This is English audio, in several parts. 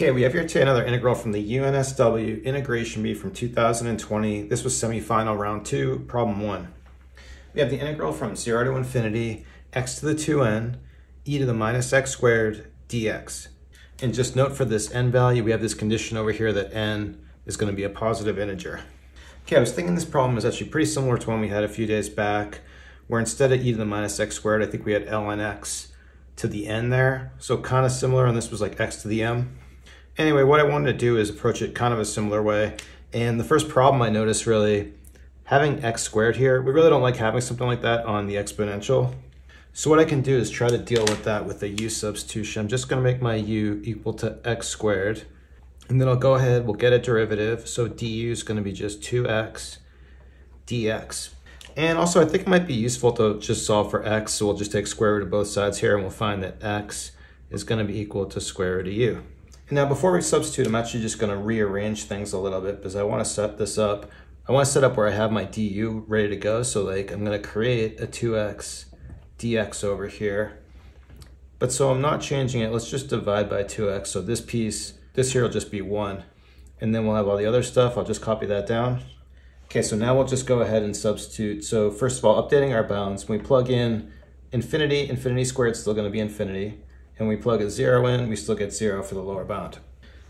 Okay, we have here today another integral from the UNSW Integration Bee from 2020. This was semifinal round two, problem one. We have the integral from zero to infinity, x to the 2n, e to the minus x squared dx. And just note for this n value, we have this condition over here that n is going to be a positive integer. Okay, I was thinking this problem is actually pretty similar to one we had a few days back, where instead of e to the minus x squared, I think we had ln x to the n there. So kind of similar, and this was like x to the m. Anyway, what I wanted to do is approach it kind of a similar way. And the first problem I noticed really, having x squared here, we really don't like having something like that on the exponential. So what I can do is try to deal with that with a u substitution. I'm just gonna make my u equal to x squared. And then I'll go ahead, we'll get a derivative. So du is gonna be just 2x dx. And also I think it might be useful to just solve for x. So we'll just take square root of both sides here and we'll find that x is gonna be equal to square root of u. Now before we substitute, I'm actually just gonna rearrange things a little bit because I wanna set this up. I wanna set up where I have my du ready to go. So like I'm gonna create a 2x dx over here. But so I'm not changing it, let's just divide by 2x. So this piece, this here will just be one. And then we'll have all the other stuff, I'll just copy that down. Okay, so now we'll just go ahead and substitute. So first of all, updating our bounds. When we plug in infinity, infinity squared is still gonna be infinity and we plug a zero in, we still get zero for the lower bound.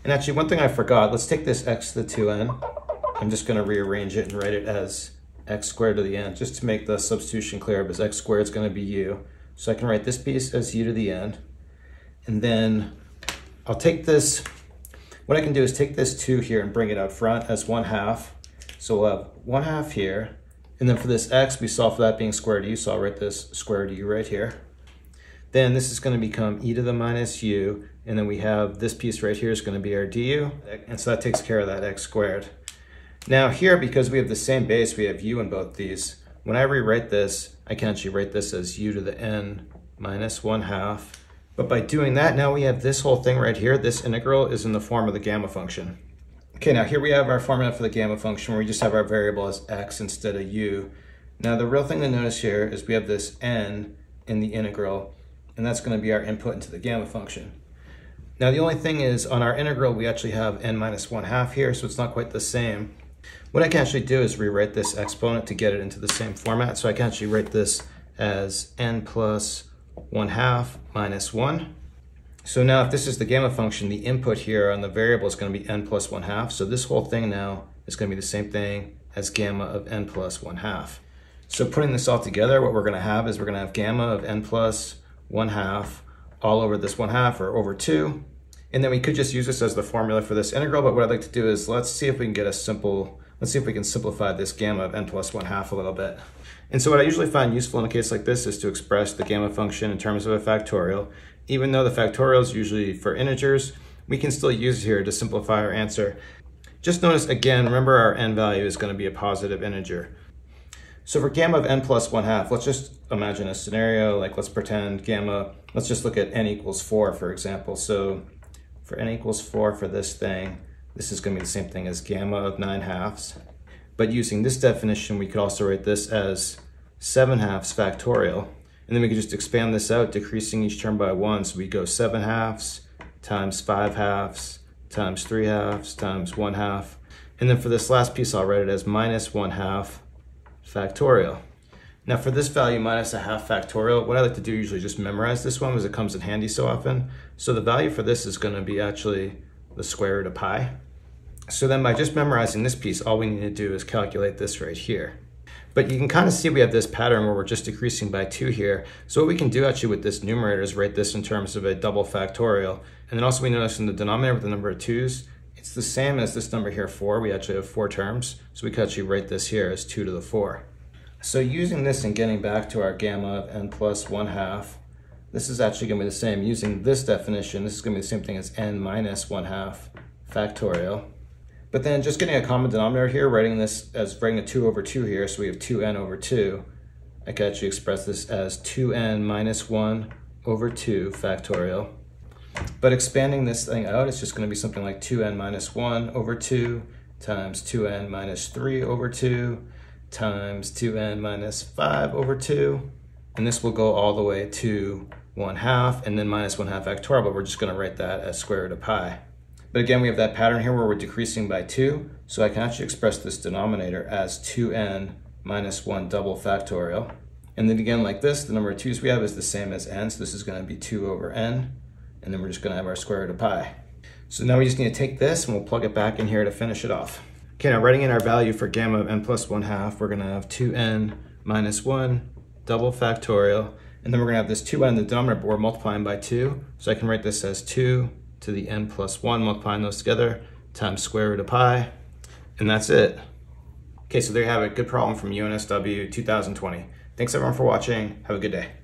And actually one thing I forgot, let's take this x to the 2n. I'm just gonna rearrange it and write it as x squared to the n, just to make the substitution clear, because x squared is gonna be u. So I can write this piece as u to the n. And then I'll take this, what I can do is take this two here and bring it out front as one half. So we'll have one half here. And then for this x, we solve for that being square root u, so I'll write this square root u right here. Then this is going to become e to the minus u, and then we have this piece right here is going to be our du, and so that takes care of that x squared. Now here, because we have the same base, we have u in both these. When I rewrite this, I can actually write this as u to the n minus 1 half. But by doing that, now we have this whole thing right here. This integral is in the form of the gamma function. Okay, now here we have our formula for the gamma function where we just have our variable as x instead of u. Now the real thing to notice here is we have this n in the integral, and that's going to be our input into the gamma function. Now the only thing is on our integral we actually have n minus 1 half here, so it's not quite the same. What I can actually do is rewrite this exponent to get it into the same format. So I can actually write this as n plus 1 half minus 1. So now if this is the gamma function, the input here on the variable is going to be n plus 1 half. So this whole thing now is going to be the same thing as gamma of n plus 1 half. So putting this all together, what we're going to have is we're going to have gamma of n plus 1 half all over this 1 half or over 2. And then we could just use this as the formula for this integral, but what I'd like to do is let's see if we can get a simple, let's see if we can simplify this gamma of n plus 1 half a little bit. And so what I usually find useful in a case like this is to express the gamma function in terms of a factorial. Even though the factorial is usually for integers, we can still use it here to simplify our answer. Just notice again, remember our n value is going to be a positive integer. So for gamma of n plus 1 half, let's just imagine a scenario, like let's pretend gamma, let's just look at n equals 4, for example. So for n equals 4 for this thing, this is going to be the same thing as gamma of 9 halves. But using this definition, we could also write this as 7 halves factorial. And then we could just expand this out, decreasing each term by 1. So we go 7 halves times 5 halves times 3 halves times 1 half. And then for this last piece, I'll write it as minus 1 half factorial. Now for this value minus a half factorial, what I like to do usually just memorize this one because it comes in handy so often. So the value for this is going to be actually the square root of pi. So then by just memorizing this piece, all we need to do is calculate this right here. But you can kind of see we have this pattern where we're just decreasing by 2 here. So what we can do actually with this numerator is write this in terms of a double factorial. And then also we notice in the denominator with the number of 2's, it's the same as this number here, 4. We actually have 4 terms. So we could actually write this here as 2 to the 4. So using this and getting back to our gamma of n plus 1 half, this is actually going to be the same. Using this definition, this is going to be the same thing as n minus 1 half factorial. But then just getting a common denominator here, writing this as writing a 2 over 2 here, so we have 2n over 2. I can actually express this as 2n minus 1 over 2 factorial. But expanding this thing out, it's just going to be something like 2n minus 1 over 2 times 2n minus 3 over 2 times 2n minus 5 over 2. And this will go all the way to 1 half and then minus 1 half factorial, but we're just going to write that as square root of pi. But again, we have that pattern here where we're decreasing by 2. So I can actually express this denominator as 2n minus 1 double factorial. And then again, like this, the number of 2's we have is the same as n. So this is going to be 2 over n. And then we're just going to have our square root of pi. So now we just need to take this and we'll plug it back in here to finish it off. Okay, now writing in our value for gamma of n plus 1 half, we're going to have 2n minus 1 double factorial. And then we're going to have this 2n in the denominator, but we're multiplying by 2. So I can write this as 2 to the n plus 1, multiplying those together, times square root of pi. And that's it. Okay, so there you have it. Good problem from UNSW 2020. Thanks everyone for watching. Have a good day.